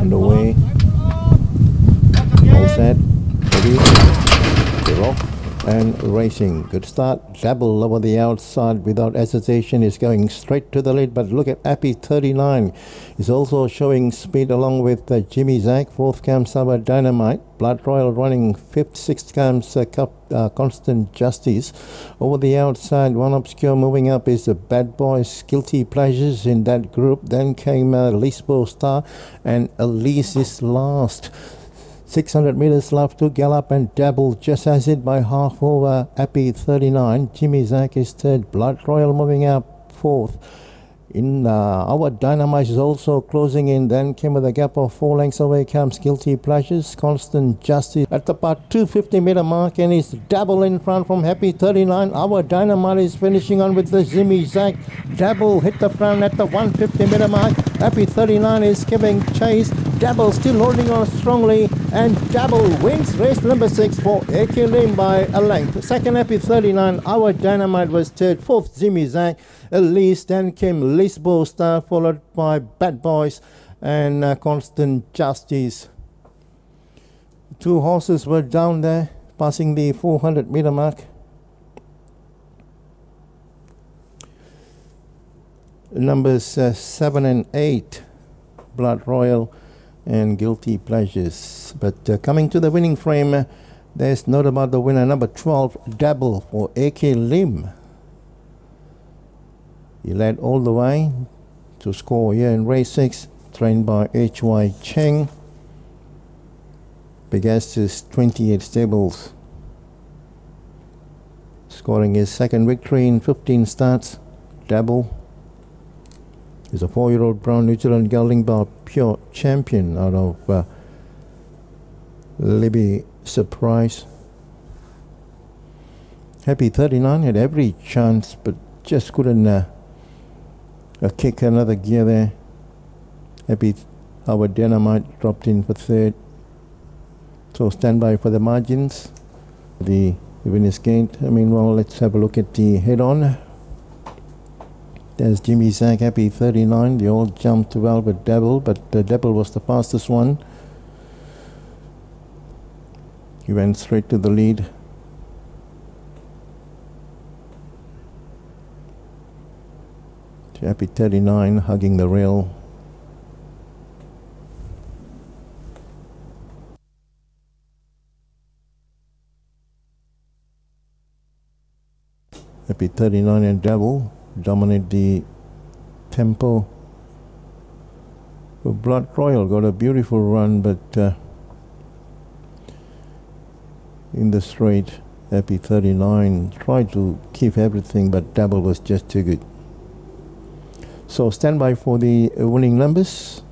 underway. All set, ready, off and racing. Good start. Dabble over the outside without hesitation is going straight to the lead. But look at Happy 39. He's also showing speed along with uh, Jimmy Zack. Fourth comes our Dynamite. Blood Royal running fifth. Sixth comes uh, Cup, uh, Constant Justice. Over the outside, one obscure moving up is the Bad Boys Guilty Pleasures in that group. Then came uh, Lisbo Star and Elise is last. 600 meters left to gallop and dabble just as it by half over Happy 39. Jimmy Zack is third. Blood Royal moving up fourth. In uh, our dynamite is also closing in. Then came with a gap of four lengths away comes Guilty Pleasures, Constant Justice at the part 250 meter mark and is double in front from Happy 39. Our dynamite is finishing on with the Jimmy Zack. Double hit the front at the 150 meter mark. Happy 39 is giving chase. Double still holding on strongly and Double wins race number 6 for AK by a length. Second Happy 39, our Dynamite was third. Fourth Jimmy Zack. Elise then came Lisbo Star followed by Bad Boys and uh, Constant Justice. Two horses were down there passing the 400 meter mark. Numbers uh, 7 and 8, Blood Royal and Guilty Pleasures. But uh, coming to the winning frame, there's note about the winner, number 12, Double for AK Lim. He led all the way to score here in race 6, trained by H.Y. Cheng. Pegasus 28 stables. Scoring his second victory in 15 starts. Dabble is a four-year-old brown New Zealand gelding bar pure champion out of uh, Libby Surprise. Happy 39 had every chance but just couldn't uh, uh, kick another gear there. Happy Howard Dynamite dropped in for third. So stand by for the margins. The winners gained. I mean, well, let's have a look at the head-on. There's Jimmy Zack, happy 39. They all jumped well with Devil, but uh, the Devil was the fastest one. He went straight to the lead. Happy 39 hugging the rail. Happy 39 and Devil dominate the tempo. Blood Royal got a beautiful run, but uh, in the straight, Happy 39 tried to keep everything, but double was just too good. So stand by for the winning numbers.